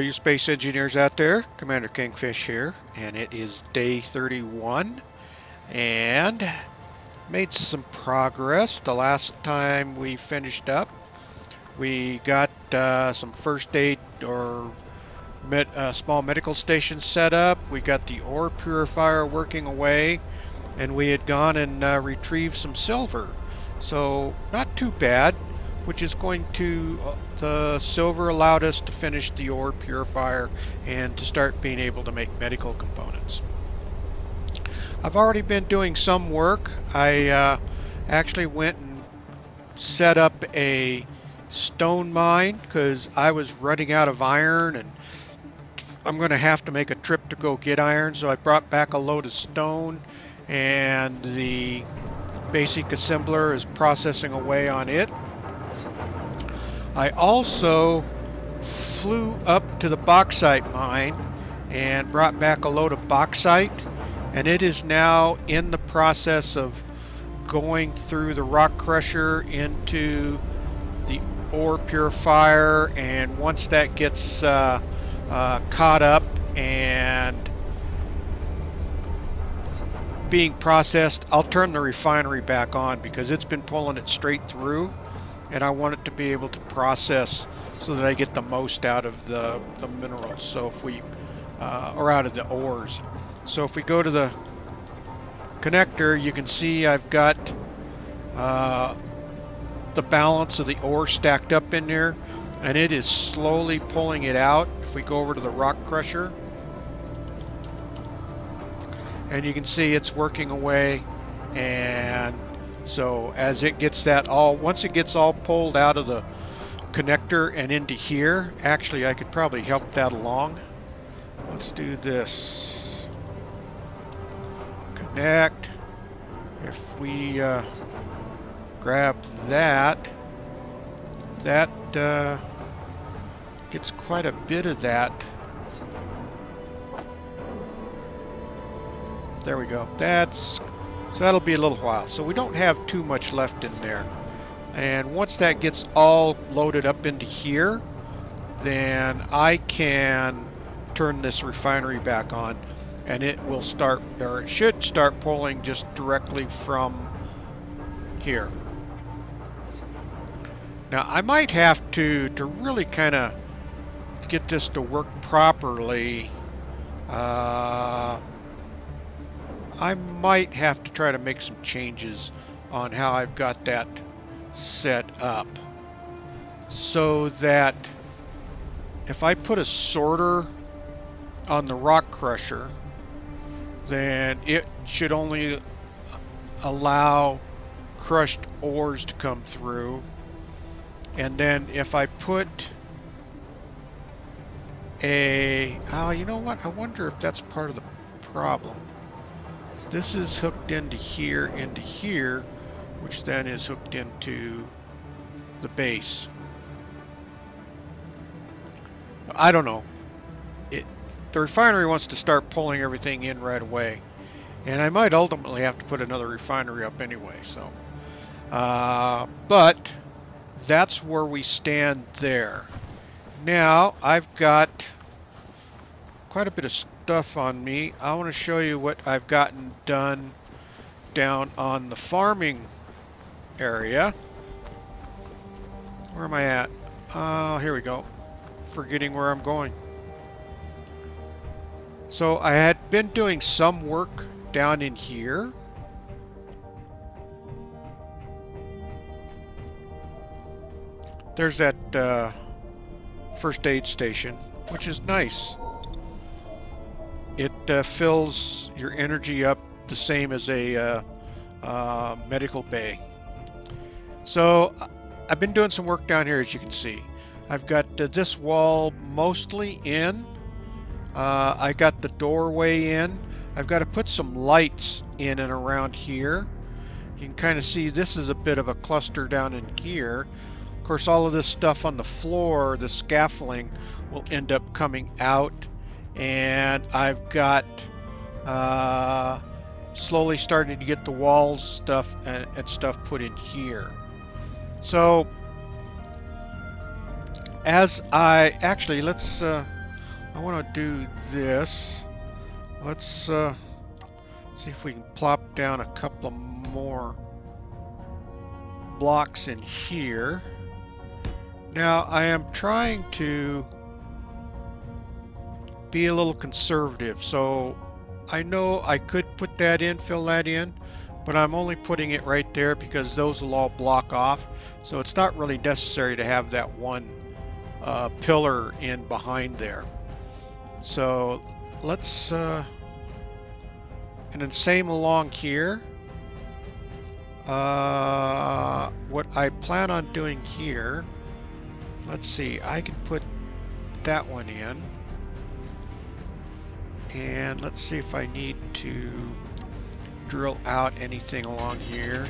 all you space engineers out there. Commander Kingfish here, and it is day 31. And made some progress. The last time we finished up, we got uh, some first aid or med uh, small medical station set up. We got the ore purifier working away, and we had gone and uh, retrieved some silver. So not too bad, which is going to uh, the silver allowed us to finish the ore purifier and to start being able to make medical components. I've already been doing some work. I uh, actually went and set up a stone mine because I was running out of iron and I'm going to have to make a trip to go get iron so I brought back a load of stone and the basic assembler is processing away on it. I also flew up to the bauxite mine and brought back a load of bauxite and it is now in the process of going through the rock crusher into the ore purifier and once that gets uh, uh, caught up and being processed I'll turn the refinery back on because it's been pulling it straight through and I want it to be able to process so that I get the most out of the, the minerals so if we uh, or out of the ores so if we go to the connector, you can see I've got uh, the balance of the ore stacked up in there, and it is slowly pulling it out. If we go over to the rock crusher, and you can see it's working away, and so as it gets that all, once it gets all pulled out of the connector and into here, actually I could probably help that along. Let's do this connect. If we uh, grab that, that uh, gets quite a bit of that. There we go. That's so that'll be a little while. So we don't have too much left in there. And once that gets all loaded up into here, then I can turn this refinery back on and it will start, or it should start pulling just directly from here. Now I might have to, to really kind of get this to work properly, uh, I might have to try to make some changes on how I've got that set up so that if I put a sorter on the rock crusher then it should only allow crushed ores to come through. And then if I put a... Oh, you know what? I wonder if that's part of the problem. This is hooked into here, into here, which then is hooked into the base. I don't know It, the refinery wants to start pulling everything in right away. And I might ultimately have to put another refinery up anyway, so. Uh, but that's where we stand there. Now, I've got quite a bit of stuff on me. I want to show you what I've gotten done down on the farming area. Where am I at? Oh, here we go. Forgetting where I'm going. So I had been doing some work down in here. There's that uh, first aid station, which is nice. It uh, fills your energy up the same as a uh, uh medical bay. So I've been doing some work down here, as you can see. I've got uh, this wall mostly in. Uh, I got the doorway in. I've got to put some lights in and around here. You can kind of see this is a bit of a cluster down in here. Of course, all of this stuff on the floor, the scaffolding, will end up coming out. And I've got uh, slowly starting to get the walls stuff and, and stuff put in here. So, as I... Actually, let's... Uh, I want to do this. Let's uh, see if we can plop down a couple more blocks in here. Now, I am trying to be a little conservative, so I know I could put that in, fill that in, but I'm only putting it right there because those will all block off. So it's not really necessary to have that one uh, pillar in behind there. So let's, uh, and then same along here. Uh, what I plan on doing here, let's see, I can put that one in. And let's see if I need to drill out anything along here.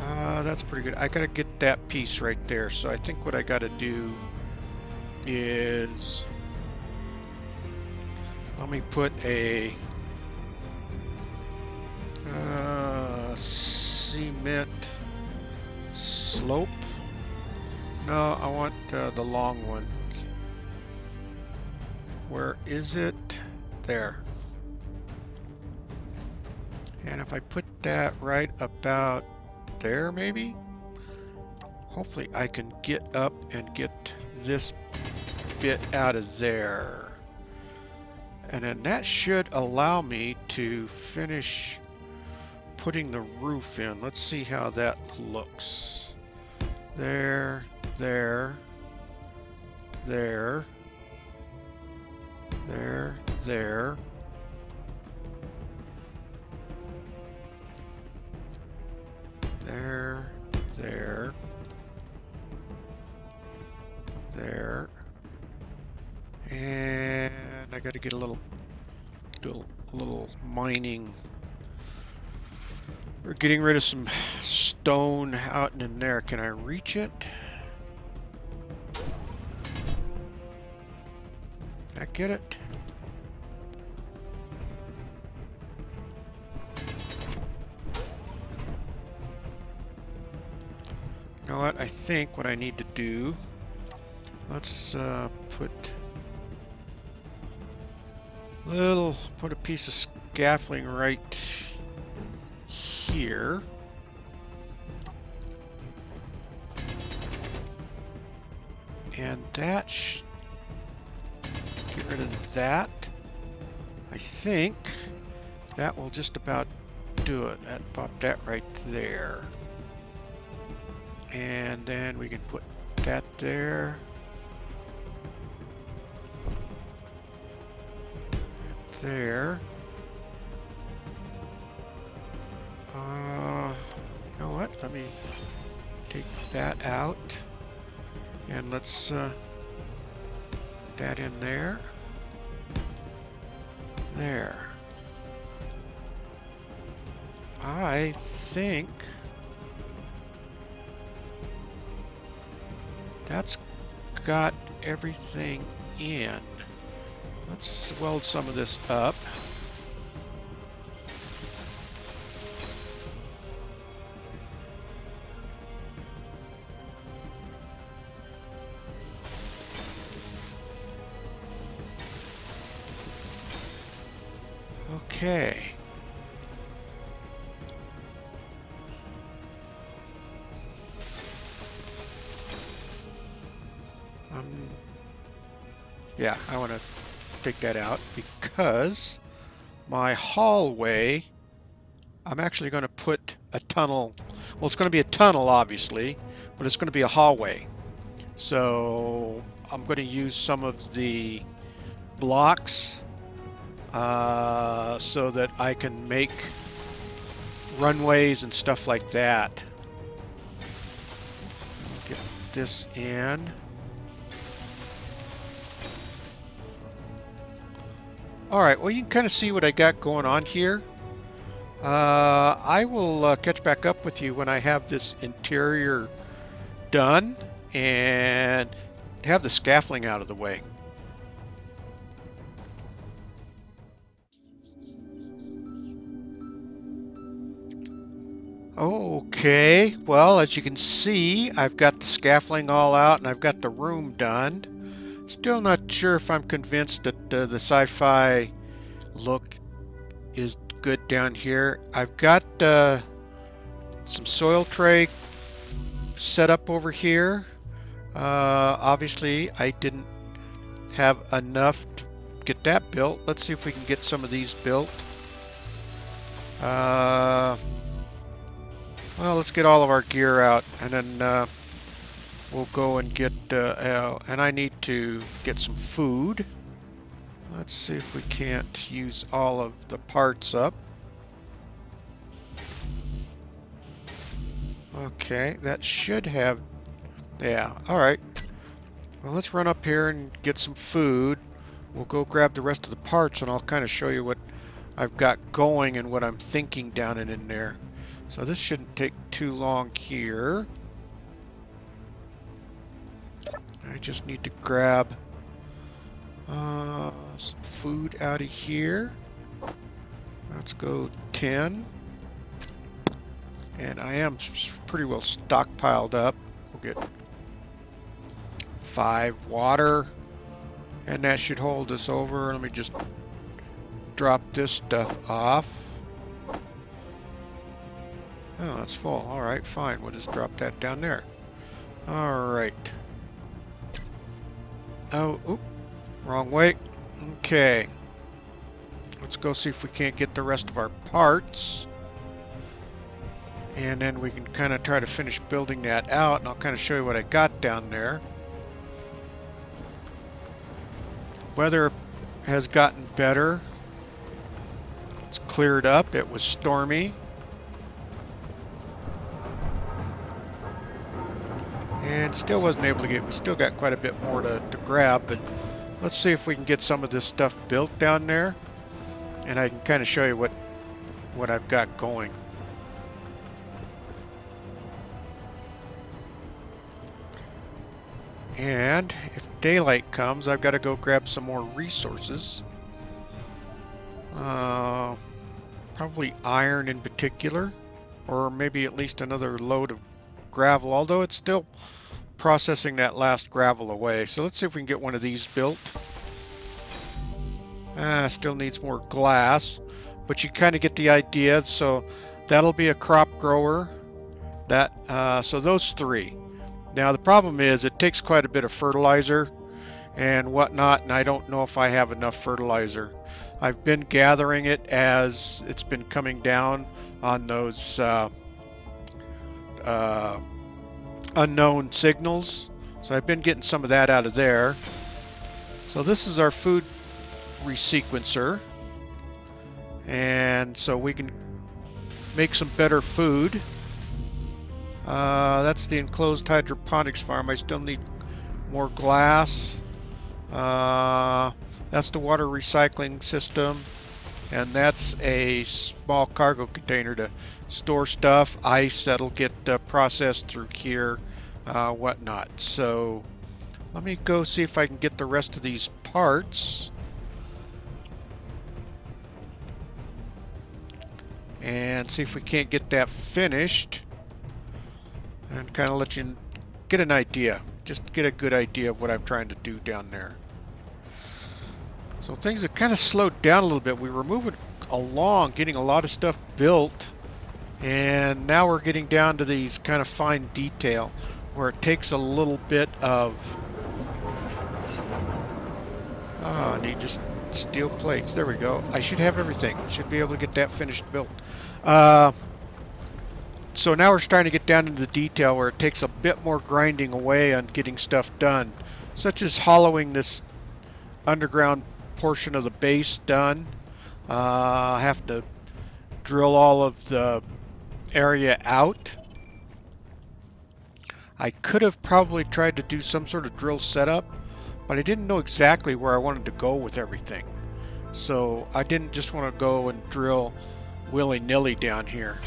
Uh, that's pretty good. I gotta get that piece right there. So I think what I gotta do is let me put a uh, cement slope. No, I want uh, the long one. Where is it? There. And if I put that right about there, maybe? Hopefully I can get up and get this bit out of there. And then that should allow me to finish putting the roof in. Let's see how that looks. There, there, there, there, there. There, there, there. And I got to get a little, do a little mining. We're getting rid of some stone out in there. Can I reach it? Get it? You know what? I think what I need to do, let's uh, put little, put a piece of scaffolding right here. And that, get rid of that. I think that will just about do it. That pop that right there. And then we can put that there. There. Uh, you know what? Let me take that out. And let's uh, put that in there. There. I think... That's got everything in. Let's weld some of this up. Okay. Um, Yeah, I want to take that out because my hallway, I'm actually going to put a tunnel. Well, it's going to be a tunnel, obviously, but it's going to be a hallway. So I'm going to use some of the blocks uh, so that I can make runways and stuff like that. Get this in. Alright, well you can kind of see what I got going on here. Uh, I will uh, catch back up with you when I have this interior done and have the scaffolding out of the way. Okay, well as you can see I've got the scaffolding all out and I've got the room done. Still not sure if I'm convinced that uh, the sci-fi look is good down here. I've got uh, some soil tray set up over here. Uh, obviously, I didn't have enough to get that built. Let's see if we can get some of these built. Uh, well, let's get all of our gear out, and then uh, we'll go and get... Uh, uh, and I need to get some food. Let's see if we can't use all of the parts up. Okay, that should have... Yeah, alright. Well, let's run up here and get some food. We'll go grab the rest of the parts and I'll kind of show you what I've got going and what I'm thinking down and in there. So this shouldn't take too long here. I just need to grab uh, some food out of here. Let's go 10. And I am pretty well stockpiled up. We'll get five water. And that should hold us over. Let me just drop this stuff off. Oh, that's full. Alright, fine. We'll just drop that down there. Alright. Oh, oop. Wrong way. Okay. Let's go see if we can't get the rest of our parts. And then we can kind of try to finish building that out, and I'll kind of show you what I got down there. Weather has gotten better. It's cleared up. It was stormy. And still wasn't able to get, we still got quite a bit more to, to grab, but let's see if we can get some of this stuff built down there. And I can kind of show you what, what I've got going. And if daylight comes, I've got to go grab some more resources. Uh, probably iron in particular, or maybe at least another load of gravel, although it's still processing that last gravel away. So let's see if we can get one of these built. Ah, still needs more glass, but you kind of get the idea. So that'll be a crop grower. That uh, So those three. Now the problem is it takes quite a bit of fertilizer and whatnot, and I don't know if I have enough fertilizer. I've been gathering it as it's been coming down on those uh, uh, unknown signals. So I've been getting some of that out of there. So this is our food resequencer. And so we can make some better food. Uh, that's the enclosed hydroponics farm. I still need more glass. Uh, that's the water recycling system. And that's a small cargo container to store stuff, ice that'll get uh, processed through here, uh, whatnot. So let me go see if I can get the rest of these parts. And see if we can't get that finished and kind of let you get an idea, just get a good idea of what I'm trying to do down there. So things have kind of slowed down a little bit. We were moving along, getting a lot of stuff built, and now we're getting down to these kind of fine detail where it takes a little bit of... Ah, oh, I need just steel plates. There we go. I should have everything. Should be able to get that finished built. Uh, so now we're starting to get down into the detail where it takes a bit more grinding away on getting stuff done, such as hollowing this underground portion of the base done. Uh, I have to drill all of the area out. I could have probably tried to do some sort of drill setup, but I didn't know exactly where I wanted to go with everything. So I didn't just want to go and drill willy-nilly down here.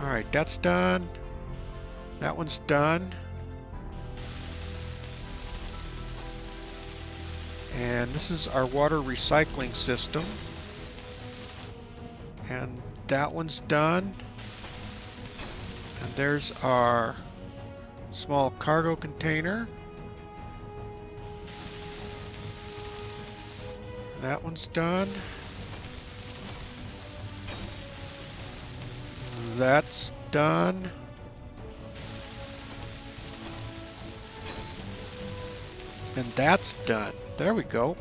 Alright, that's done. That one's done. And this is our water recycling system. And that one's done. And there's our small cargo container. That one's done. That's done. And that's done. There we go.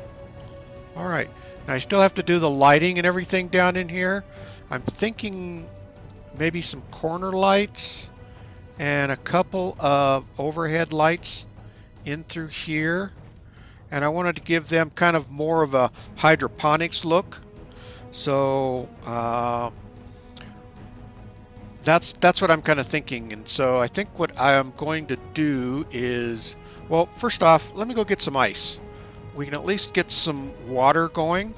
All right. Now I still have to do the lighting and everything down in here. I'm thinking maybe some corner lights and a couple of overhead lights in through here. And I wanted to give them kind of more of a hydroponics look. So uh, that's that's what I'm kind of thinking. And so I think what I'm going to do is, well, first off, let me go get some ice. We can at least get some water going.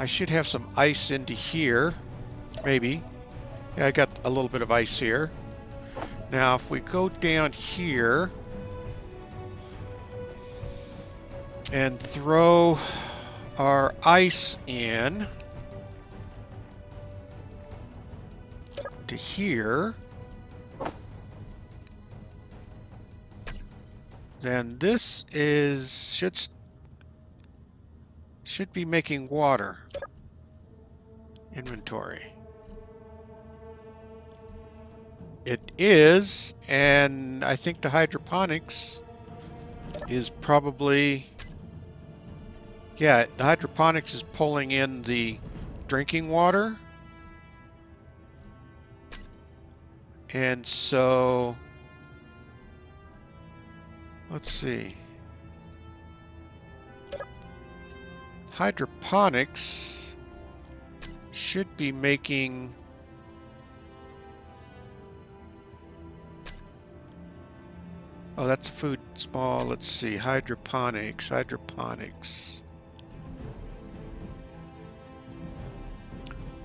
I should have some ice into here. Maybe. Yeah, I got a little bit of ice here. Now, if we go down here and throw our ice in to here, then this is should should be making water inventory. It is, and I think the hydroponics is probably... Yeah, the hydroponics is pulling in the drinking water. And so... Let's see. Hydroponics should be making Oh, that's food small. Let's see. Hydroponics. Hydroponics.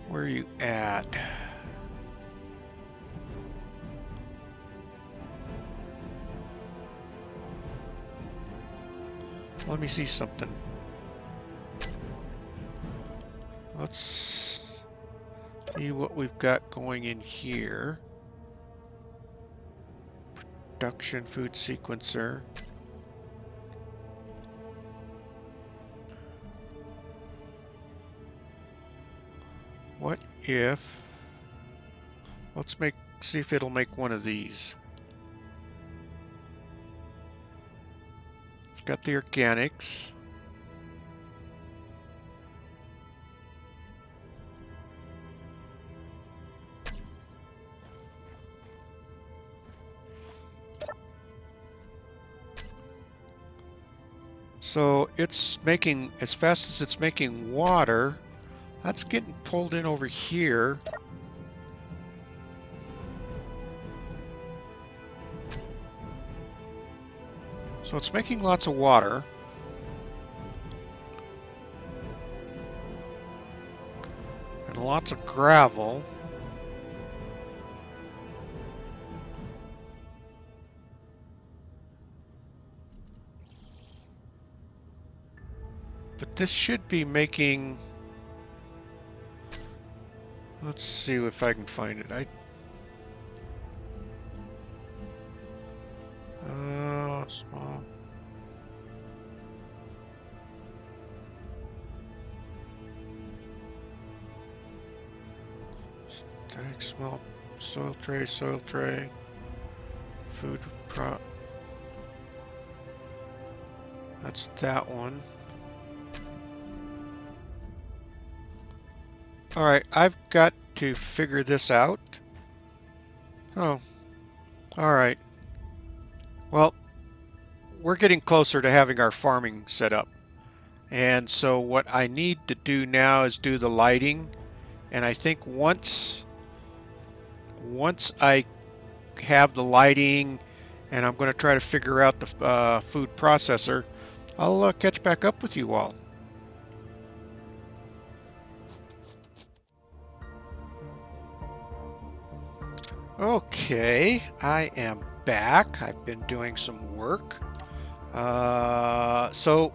Where are you at? Let me see something. Let's see what we've got going in here production food sequencer. What if... Let's make see if it'll make one of these. It's got the organics. So it's making, as fast as it's making water, that's getting pulled in over here. So it's making lots of water. And lots of gravel. This should be making... Let's see if I can find it. I... Uh, small... Static small soil tray, soil tray, food prop. That's that one. Alright, I've got to figure this out. Oh. Alright. Well, we're getting closer to having our farming set up. And so what I need to do now is do the lighting. And I think once once I have the lighting and I'm going to try to figure out the uh, food processor, I'll uh, catch back up with you all. Okay, I am back. I've been doing some work. Uh, so,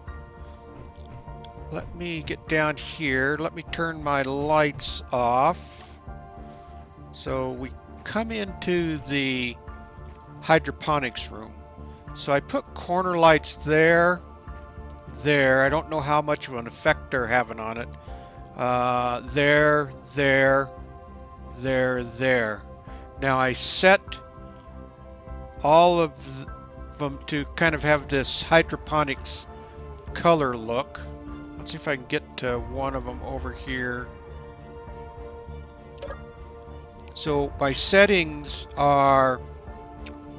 let me get down here. Let me turn my lights off. So we come into the hydroponics room. So I put corner lights there. there. I don't know how much of an effect they're having on it. Uh, there, there, there, there. Now I set all of them to kind of have this hydroponics color look. Let's see if I can get to one of them over here. So my settings are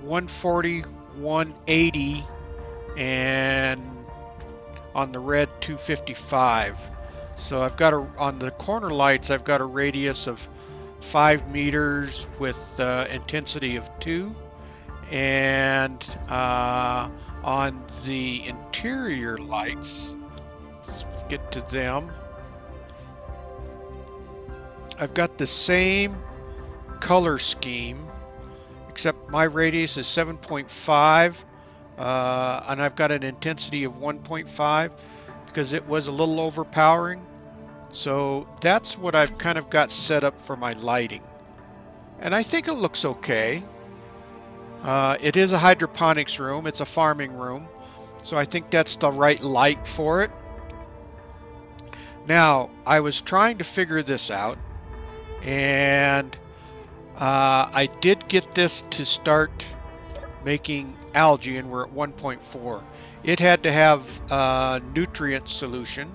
140, 180, and on the red 255. So I've got a, on the corner lights, I've got a radius of 5 meters with uh, intensity of 2. And uh, on the interior lights, let's get to them. I've got the same color scheme, except my radius is 7.5, uh, and I've got an intensity of 1.5 because it was a little overpowering. So that's what I've kind of got set up for my lighting. And I think it looks okay. Uh, it is a hydroponics room. It's a farming room. So I think that's the right light for it. Now, I was trying to figure this out. And uh, I did get this to start making algae and we're at 1.4. It had to have a nutrient solution,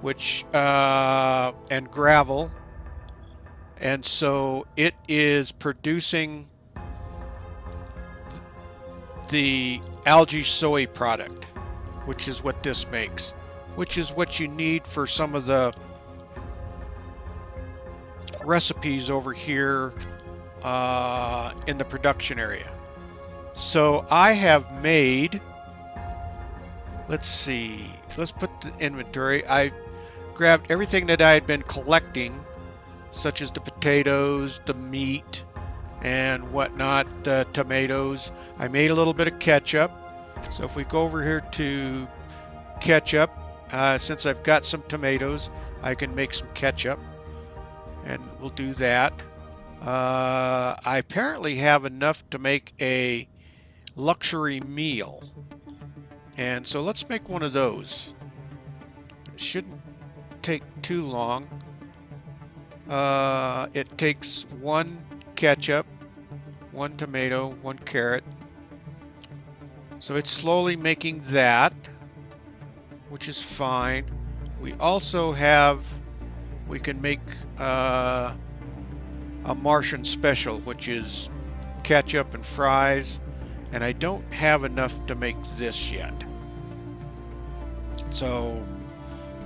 which uh, and gravel, and so it is producing the algae soy product, which is what this makes, which is what you need for some of the recipes over here uh, in the production area. So I have made, let's see, let's put the inventory. I grabbed everything that I had been collecting, such as the potatoes, the meat, and whatnot, the tomatoes. I made a little bit of ketchup. So if we go over here to ketchup, uh, since I've got some tomatoes, I can make some ketchup. And we'll do that. Uh, I apparently have enough to make a luxury meal. And so let's make one of those. Shouldn't take too long. Uh, it takes one ketchup, one tomato, one carrot. So it's slowly making that, which is fine. We also have, we can make uh, a Martian special, which is ketchup and fries and I don't have enough to make this yet. So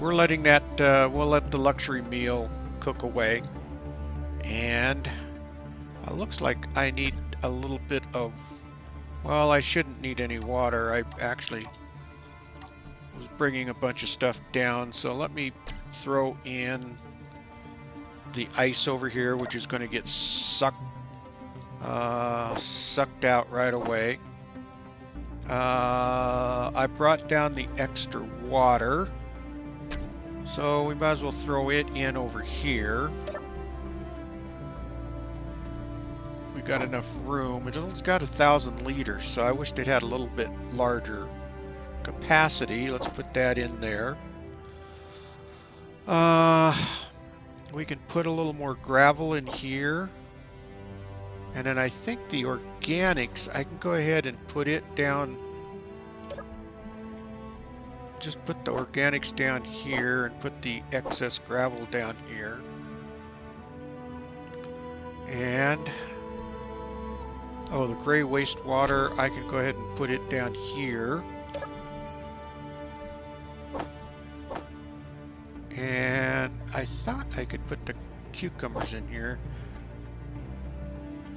we're letting that, uh, we'll let the luxury meal cook away. And it looks like I need a little bit of, well, I shouldn't need any water. I actually was bringing a bunch of stuff down. So let me throw in the ice over here, which is going to get sucked uh, sucked out right away. Uh, I brought down the extra water. So we might as well throw it in over here. We've got enough room. It's got a thousand liters, so I wish it had a little bit larger capacity. Let's put that in there. Uh, we can put a little more gravel in here. And then I think the organics, I can go ahead and put it down. Just put the organics down here and put the excess gravel down here. And, oh, the gray wastewater, I can go ahead and put it down here. And I thought I could put the cucumbers in here.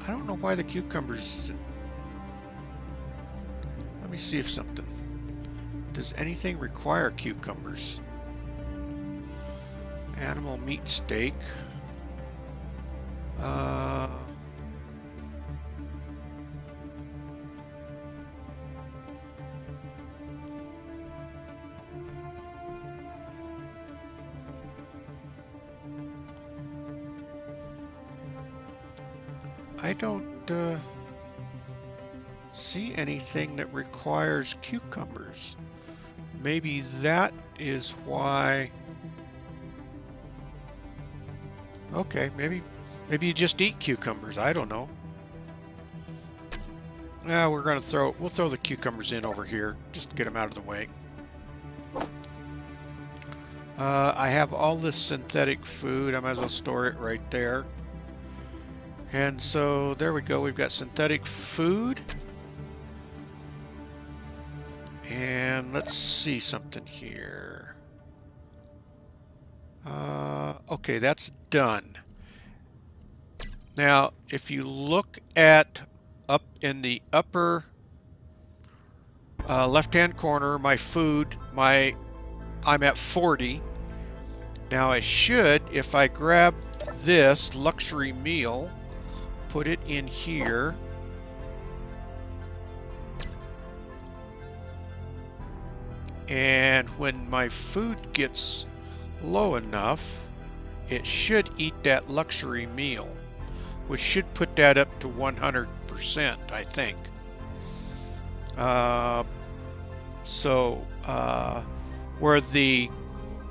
I don't know why the cucumbers... Let me see if something... Does anything require cucumbers? Animal meat steak. Uh... I don't uh, see anything that requires cucumbers. Maybe that is why... Okay, maybe maybe you just eat cucumbers. I don't know. Yeah, we're gonna throw we'll throw the cucumbers in over here just to get them out of the way. Uh, I have all this synthetic food. I might as well store it right there. And so there we go. We've got synthetic food. And let's see something here. Uh, okay, that's done. Now, if you look at up in the upper uh, left-hand corner, my food, my I'm at 40. Now I should, if I grab this luxury meal, put it in here. And when my food gets low enough, it should eat that luxury meal, which should put that up to 100%, I think. Uh, so, uh, where the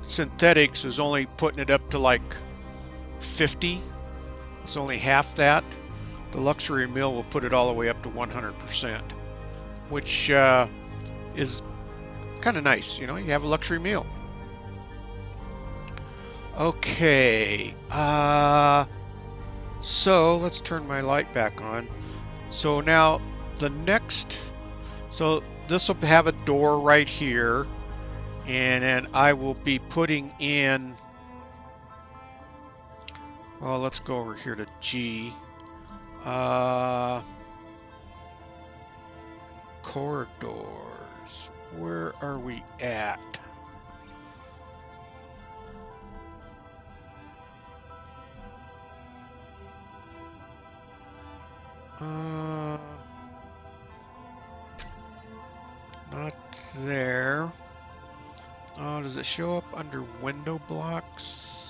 synthetics is only putting it up to like 50, it's only half that, the luxury meal will put it all the way up to 100%, which uh, is kind of nice. You know, you have a luxury meal. Okay. Uh, so let's turn my light back on. So now the next, so this will have a door right here. And then I will be putting in, well, let's go over here to G. Uh, corridors. Where are we at? Uh, not there. Oh, does it show up under window blocks?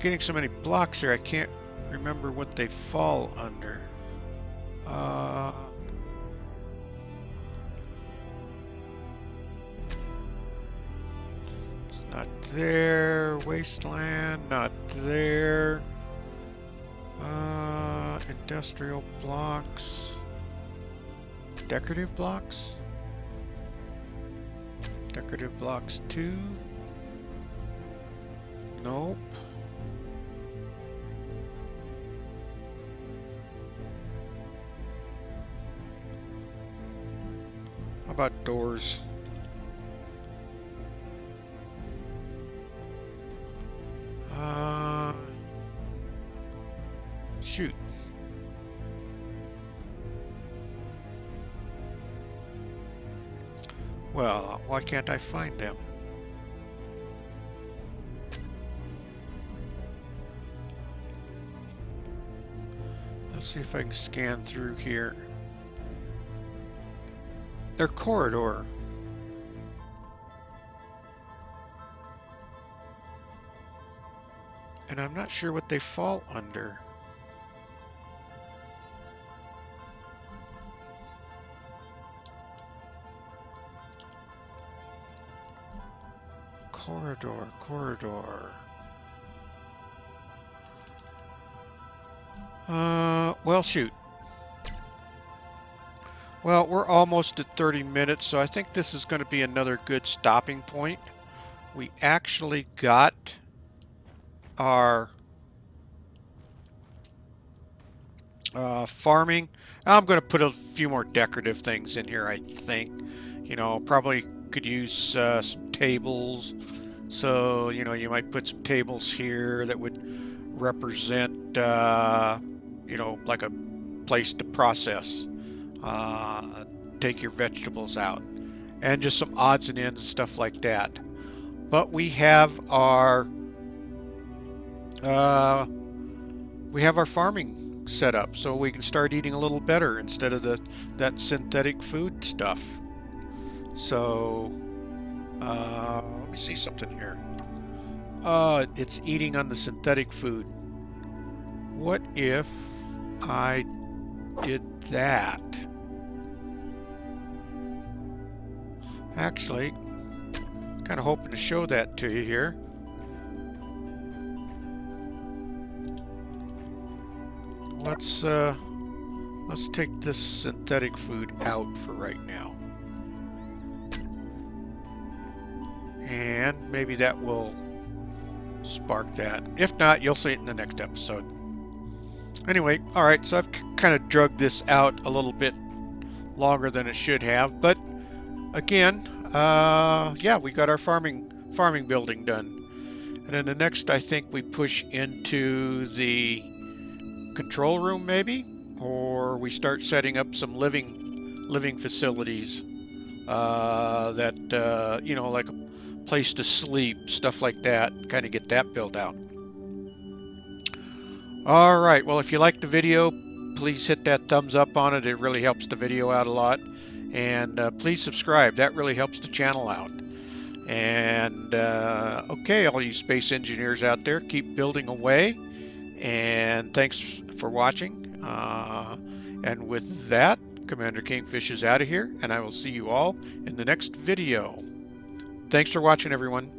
Getting so many blocks here, I can't remember what they fall under. Uh... Not there. Wasteland, not there. Uh, industrial blocks. Decorative blocks? Decorative blocks 2. Nope. About doors? Uh, shoot. Well, why can't I find them? Let's see if I can scan through here. Their corridor. And I'm not sure what they fall under. Corridor, corridor. Uh, well, shoot. Well, we're almost at 30 minutes, so I think this is going to be another good stopping point. We actually got our uh, farming. I'm going to put a few more decorative things in here, I think. You know, probably could use uh, some tables. So, you know, you might put some tables here that would represent, uh, you know, like a place to process, uh, take your vegetables out, and just some odds and ends and stuff like that. But we have our uh, we have our farming set up so we can start eating a little better instead of the that synthetic food stuff. So, uh, let me see something here. Uh, it's eating on the synthetic food. what if I did that? Actually, kind of hoping to show that to you here. Let's uh, let's take this synthetic food out for right now. And maybe that will spark that. If not, you'll see it in the next episode. Anyway, alright, so I've kind of drugged this out a little bit longer than it should have, but again, uh, yeah, we got our farming farming building done. And then the next, I think we push into the control room, maybe, or we start setting up some living living facilities uh, that uh, you know, like a place to sleep, stuff like that. Kind of get that built out. All right. Well, if you liked the video, please hit that thumbs up on it. It really helps the video out a lot. And uh, please subscribe. That really helps the channel out. And uh, okay, all you space engineers out there, keep building away. And thanks for watching. Uh, and with that, Commander Kingfish is out of here, and I will see you all in the next video. Thanks for watching, everyone.